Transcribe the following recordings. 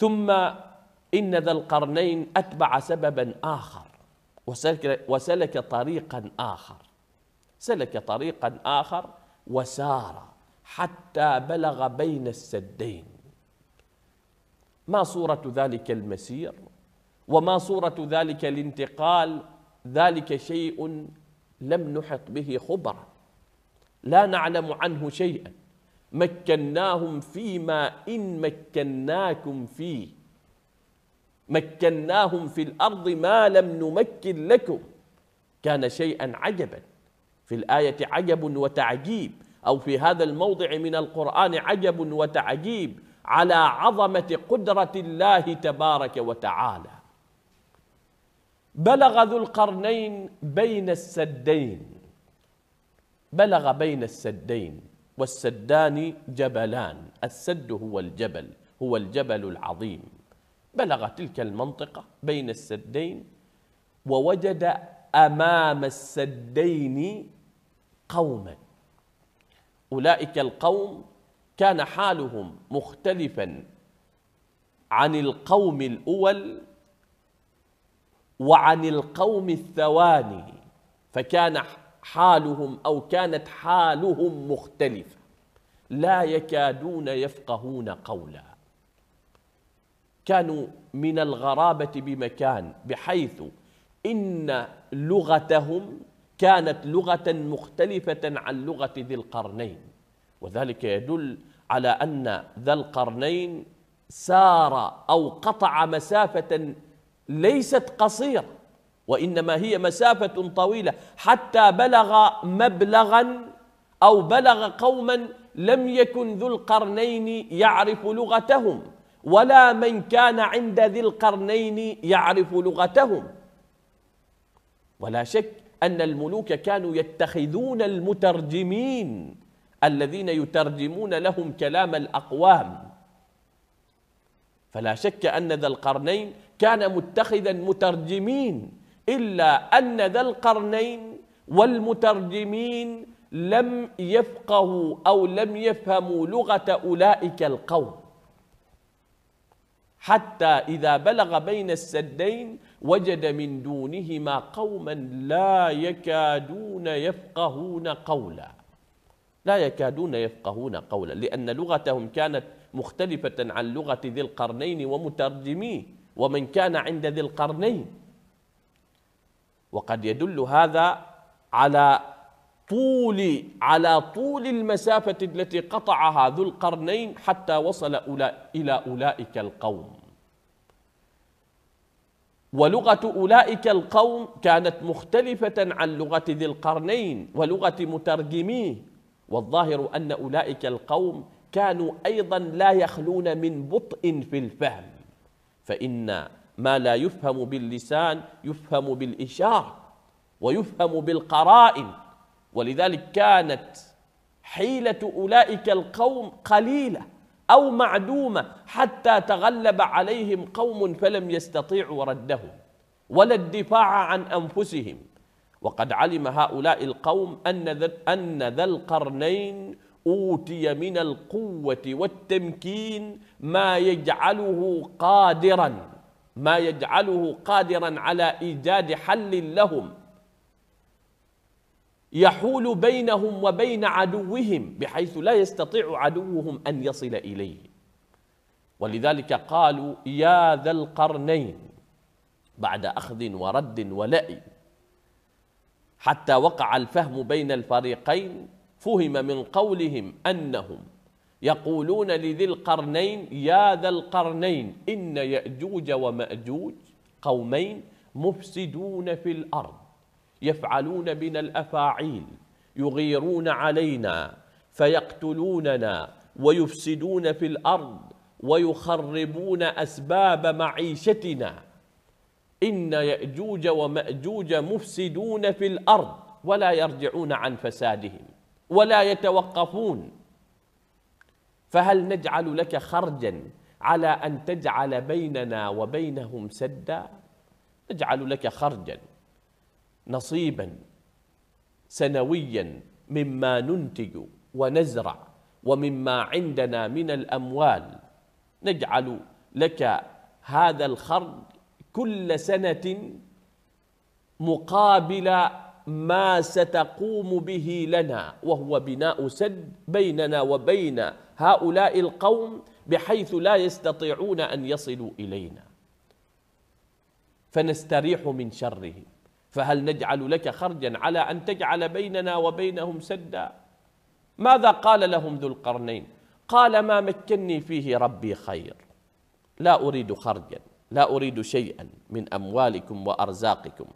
ثم إن ذا القرنين أتبع سببا آخر. وسلك, وسلك طريقا آخر. سلك طريقا آخر وسار حتى بلغ بين السدين. ما صورة ذلك المسير؟ وما صورة ذلك الانتقال؟ ذلك شيء لم نحط به خبرا لا نعلم عنه شيئا. مكناهم فيما إن مكناكم فيه. مكناهم في الأرض ما لم نمكن لكم. كان شيئا عجبا. في الآية عجب وتعجيب. أو في هذا الموضع من القرآن عجب وتعجيب. على عظمة قدرة الله تبارك وتعالى. بلغ ذو القرنين بين السدين. بلغ بين السدين. والسدان جبلان السد هو الجبل هو الجبل العظيم. بلغ تلك المنطقة بين السدين ووجد أمام السدين قوما. أولئك القوم كان حالهم مختلفا عن القوم الأول وعن القوم الثواني فكان حالهم أو كانت حالهم مختلفة. لا يكادون يفقهون قولا. كانوا من الغرابة بمكان بحيث إن لغتهم كانت لغة مختلفة عن لغة ذي القرنين. وذلك يدل على أن ذا القرنين سار أو قطع مسافة ليست قصيرة. وإنما هي مسافة طويلة. حتى بلغ مبلغا أو بلغ قوما لم يكن ذو القرنين يعرف لغتهم ولا من كان عند ذي القرنين يعرف لغتهم. ولا شك أن الملوك كانوا يتخذون المترجمين الذين يترجمون لهم كلام الأقوام. فلا شك أن ذا القرنين كان متخذا مترجمين. إلا أن ذا القرنين والمترجمين لم يفقهوا أو لم يفهموا لغة أولئك القوم. حتى إذا بلغ بين السدين وجد من دونهما قوما لا يكادون يفقهون قولا. لا يكادون يفقهون قولا لأن لغتهم كانت مختلفة عن لغة ذي القرنين ومترجميه ومن كان عند ذي القرنين. وقد يدل هذا على طول على طول المسافة التي قطعها ذو القرنين حتى وصل إلى أولئك القوم. ولغة أولئك القوم كانت مختلفة عن لغة ذي القرنين ولغة مترجميه والظاهر أن أولئك القوم كانوا أيضا لا يخلون من بطء في الفهم. فإن ما لا يفهم باللسان يفهم بالإشارة ويفهم بالقرائن. ولذلك كانت حيلة أولئك القوم قليلة أو معدومة حتى تغلب عليهم قوم فلم يستطيعوا ردهم ولا الدفاع عن أنفسهم. وقد علم هؤلاء القوم أن ذا, أن ذا القرنين أوتي من القوة والتمكين ما يجعله قادرا. ما يجعله قادرا على إيجاد حل لهم. يحول بينهم وبين عدوهم بحيث لا يستطيع عدوهم أن يصل إليه. ولذلك قالوا يا ذا القرنين بعد أخذ ورد ولئي حتى وقع الفهم بين الفريقين فهم من قولهم أنهم يقولون لذي القرنين يا ذا القرنين إن يأجوج ومأجوج قومين مفسدون في الأرض يفعلون بنا الأفاعيل يغيرون علينا فيقتلوننا ويفسدون في الأرض ويخربون أسباب معيشتنا. إن يأجوج ومأجوج مفسدون في الأرض ولا يرجعون عن فسادهم ولا يتوقفون. فهل نجعل لك خرجا على أن تجعل بيننا وبينهم سدا؟ نجعل لك خرجا نصيبا سنويا مما ننتج ونزرع ومما عندنا من الأموال. نجعل لك هذا الخرج كل سنة مقابل ما ستقوم به لنا وهو بناء سد بيننا وبين هؤلاء القوم بحيث لا يستطيعون أن يصلوا إلينا. فنستريح من شرهم فهل نجعل لك خرجا على أن تجعل بيننا وبينهم سدا؟ ماذا قال لهم ذو القرنين؟ قال ما مكني فيه ربي خير. لا أريد خرجا لا أريد شيئا من أموالكم وأرزاقكم.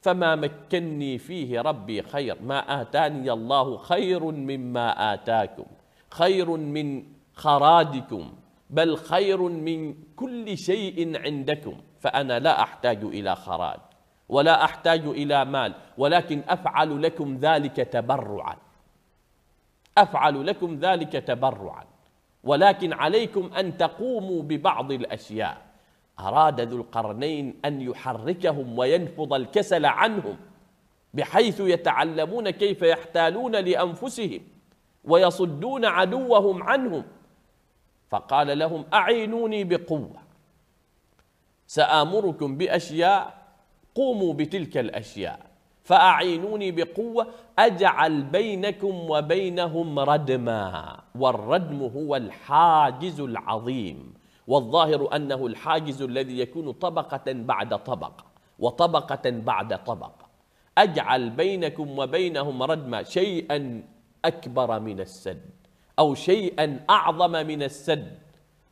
فما مكني فيه ربي خير. ما آتاني الله خير مما آتاكم خير من خراجكم بل خير من كل شيء عندكم. فأنا لا أحتاج إلى خراج ولا أحتاج إلى مال ولكن أفعل لكم ذلك تبرعا. أفعل لكم ذلك تبرعا. ولكن عليكم أن تقوموا ببعض الأشياء. أراد ذو القرنين أن يحركهم وينفض الكسل عنهم بحيث يتعلمون كيف يحتالون لأنفسهم ويصدون عدوهم عنهم. فقال لهم أعينوني بقوة سآمركم بأشياء قوموا بتلك الأشياء فأعينوني بقوة أجعل بينكم وبينهم ردما والردم هو الحاجز العظيم. والظاهر أنه الحاجز الذي يكون طبقة بعد طبقة وطبقة بعد طبقة أجعل بينكم وبينهم ردما شيئا أكبر من السد أو شيئا أعظم من السد.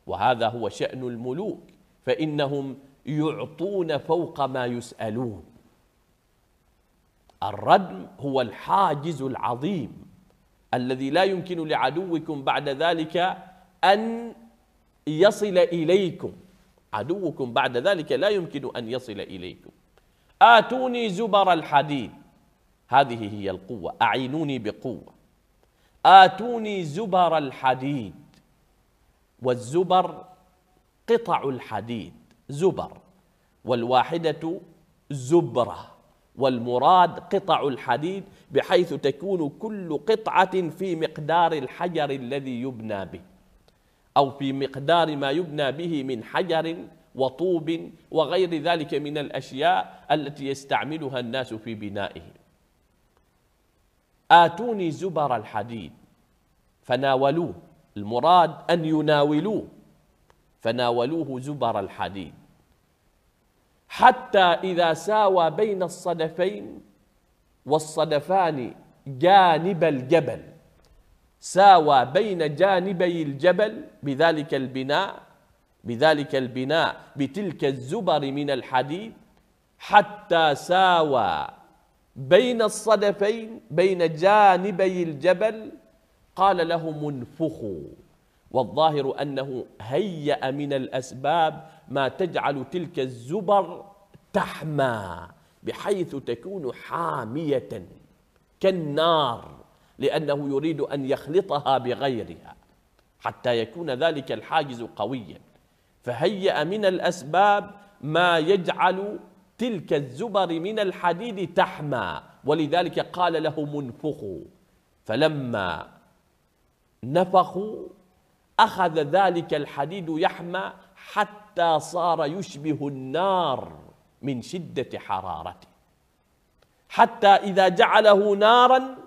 وهذا هو شأن الملوك فإنهم يعطون فوق ما يسألون. الردم هو الحاجز العظيم الذي لا يمكن لعدوكم بعد ذلك أن يصل إليكم. عدوكم بعد ذلك لا يمكن أن يصل إليكم. آتوني زبر الحديد. هذه هي القوة. أعينوني بقوة. آتوني زبر الحديد. والزبر قطع الحديد. زبر. والواحدة زبرة. والمراد قطع الحديد بحيث تكون كل قطعة في مقدار الحجر الذي يبنى به. أو في مقدار ما يبنى به من حجر وطوب وغير ذلك من الأشياء التي يستعملها الناس في بنائهم. آتوني زبر الحديد فناولوه. المراد أن يناولوه فناولوه زبر الحديد. حتى إذا ساوى بين الصدفين والصدفان جانب الجبل. ساوى بين جانبي الجبل بذلك البناء بذلك البناء بتلك الزبر من الحديد حتى ساوى بين الصدفين بين جانبي الجبل. قال لهم انفخوا والظاهر أنه هيأ من الأسباب ما تجعل تلك الزبر تحمى بحيث تكون حامية كالنار. لأنه يريد أن يخلطها بغيرها حتى يكون ذلك الحاجز قويا. فهيأ من الأسباب ما يجعل تلك الزبر من الحديد تحمى ولذلك قال لهم انفخوا. فلما نفخوا أخذ ذلك الحديد يحمى حتى صار يشبه النار من شدة حرارته. حتى إذا جعله نارا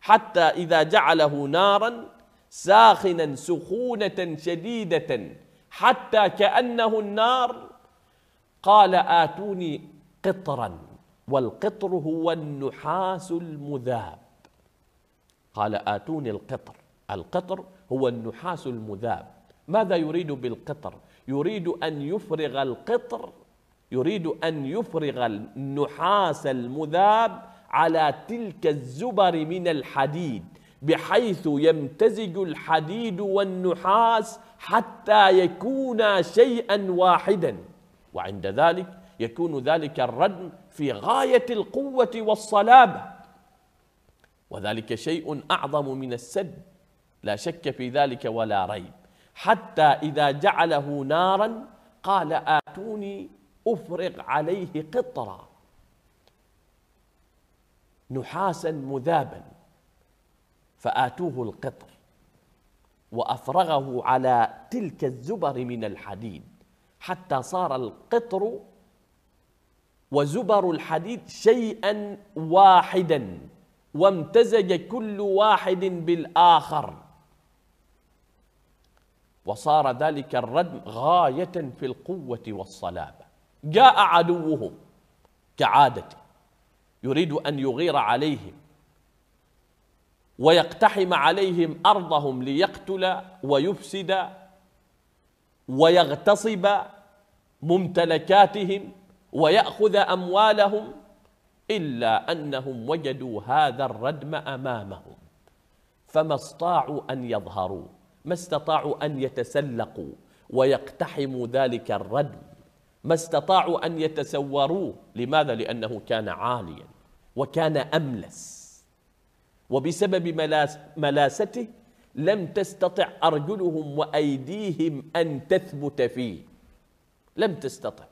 حتى إذا جعله نارا ساخنا سخونة شديدة حتى كأنه النار. قال آتوني قطرا والقطر هو النحاس المذاب. قال آتوني القطر القطر هو النحاس المذاب. ماذا يريد بالقطر؟ يريد أن يفرغ القطر يريد أن يفرغ النحاس المذاب على تلك الزبر من الحديد بحيث يمتزج الحديد والنحاس حتى يكونا شيئا واحدا. وعند ذلك يكون ذلك الردم في غاية القوة والصلابة. وذلك شيء أعظم من السد لا شك في ذلك ولا ريب. حتى إذا جعله نارا قال آتوني أفرغ عليه قطرا. نحاسا مذابا. فآتوه القطر وأفرغه على تلك الزبر من الحديد حتى صار القطر وزبر الحديد شيئا واحدا وامتزج كل واحد بالآخر. وصار ذلك الردم غاية في القوة والصلابة. جاء عدوهم كعادته. يريد أن يغير عليهم ويقتحم عليهم أرضهم ليقتل ويفسد ويغتصب ممتلكاتهم ويأخذ أموالهم إلا أنهم وجدوا هذا الردم أمامهم. فما استطاعوا أن يظهروا ما استطاعوا أن يتسلقوا ويقتحموا ذلك الردم. ما استطاعوا أن يتسوروه لماذا؟ لأنه كان عاليا وكان أملس. وبسبب ملاس ملاسته لم تستطع أرجلهم وأيديهم أن تثبت فيه. لم تستطع.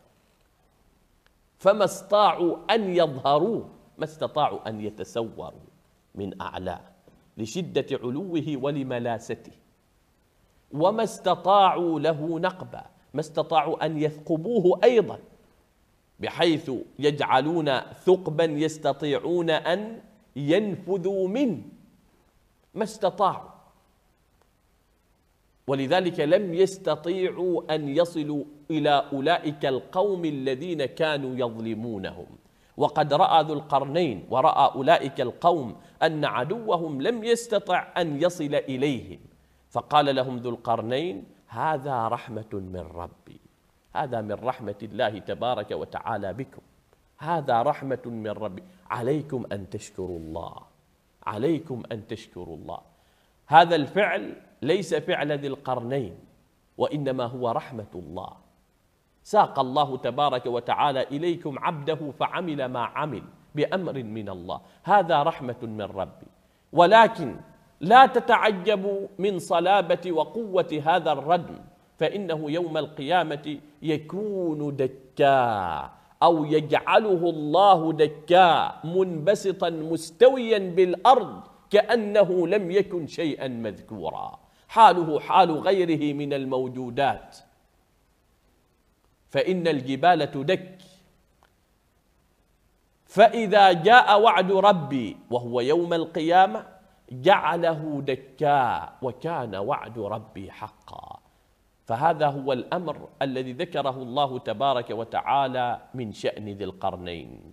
فما استطاعوا أن يظهروا ما استطاعوا أن يتسوروا من أعلاه لشدة علوه ولملاسته وما استطاعوا له نقبا. ما استطاعوا أن يثقبوه أيضا بحيث يجعلون ثقبا يستطيعون أن ينفذوا منه ما استطاعوا. ولذلك لم يستطيعوا أن يصلوا إلى أولئك القوم الذين كانوا يظلمونهم. وقد رأى ذو القرنين ورأى أولئك القوم أن عدوهم لم يستطع أن يصل إليهم. فقال لهم ذو القرنين هذا رحمة من ربي. هذا من رحمة الله تبارك وتعالى بكم. هذا رحمة من ربي. عليكم أن تشكروا الله. عليكم أن تشكروا الله. هذا الفعل ليس فعل ذي القرنين وإنما هو رحمة الله. ساق الله تبارك وتعالى إليكم عبده فعمل ما عمل بأمر من الله. هذا رحمة من ربي. ولكن لا تتعجبوا من صلابة وقوة هذا الردم فإنه يوم القيامة يكون دكا أو يجعله الله دكا منبسطا مستويا بالأرض كأنه لم يكن شيئا مذكورا. حاله حال غيره من الموجودات. فإن الجبال تدك. فإذا جاء وعد ربي وهو يوم القيامة جعله دكا وكان وعد ربي حقا. فهذا هو الأمر الذي ذكره الله تبارك وتعالى من شأن ذي القرنين.